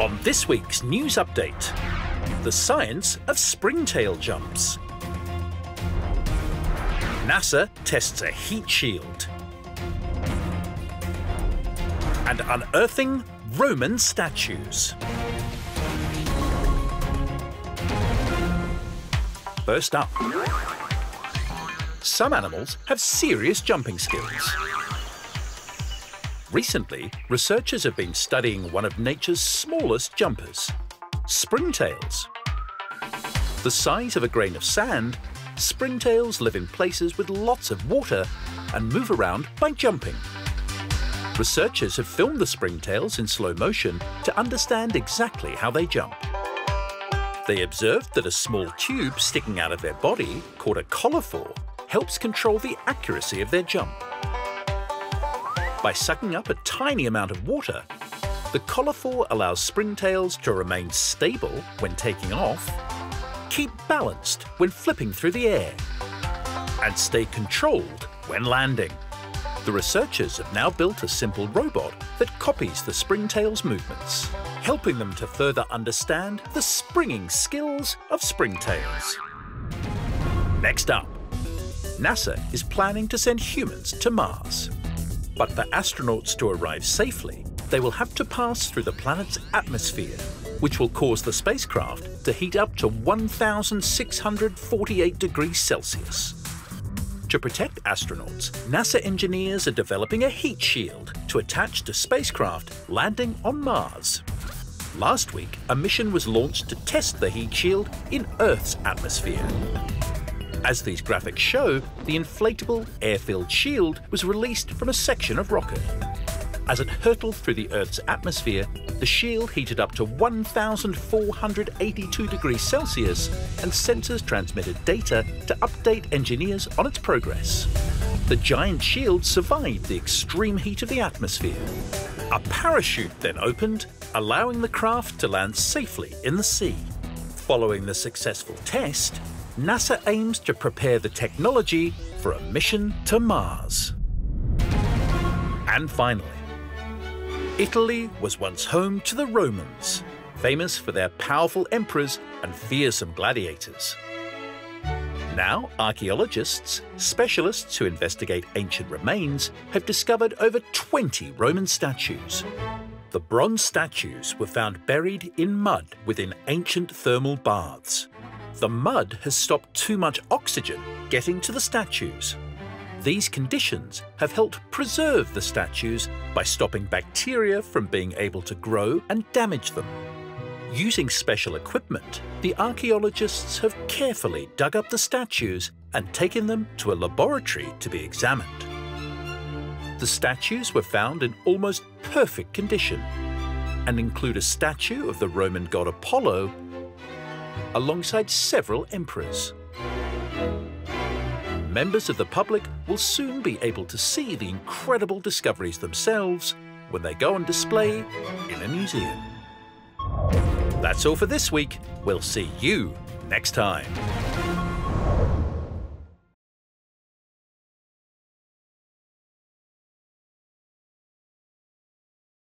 On this week's news update, the science of springtail jumps. NASA tests a heat shield. And unearthing Roman statues. First up, some animals have serious jumping skills. Recently, researchers have been studying one of nature's smallest jumpers, springtails. The size of a grain of sand, springtails live in places with lots of water and move around by jumping. Researchers have filmed the springtails in slow motion to understand exactly how they jump. They observed that a small tube sticking out of their body, called a collophore, helps control the accuracy of their jump. By sucking up a tiny amount of water, the collophore allows springtails to remain stable when taking off, keep balanced when flipping through the air, and stay controlled when landing. The researchers have now built a simple robot that copies the springtail's movements, helping them to further understand the springing skills of springtails. Next up, NASA is planning to send humans to Mars. But for astronauts to arrive safely, they will have to pass through the planet's atmosphere, which will cause the spacecraft to heat up to 1,648 degrees Celsius. To protect astronauts, NASA engineers are developing a heat shield to attach to spacecraft landing on Mars. Last week, a mission was launched to test the heat shield in Earth's atmosphere. As these graphics show, the inflatable, air-filled shield was released from a section of rocket. As it hurtled through the Earth's atmosphere, the shield heated up to 1,482 degrees Celsius and sensors transmitted data to update engineers on its progress. The giant shield survived the extreme heat of the atmosphere. A parachute then opened, allowing the craft to land safely in the sea. Following the successful test, NASA aims to prepare the technology for a mission to Mars. And finally, Italy was once home to the Romans, famous for their powerful emperors and fearsome gladiators. Now, archaeologists, specialists who investigate ancient remains, have discovered over 20 Roman statues. The bronze statues were found buried in mud within ancient thermal baths. The mud has stopped too much oxygen getting to the statues. These conditions have helped preserve the statues by stopping bacteria from being able to grow and damage them. Using special equipment, the archaeologists have carefully dug up the statues and taken them to a laboratory to be examined. The statues were found in almost perfect condition and include a statue of the Roman god Apollo alongside several emperors. Members of the public will soon be able to see the incredible discoveries themselves when they go on display in a museum. That's all for this week. We'll see you next time.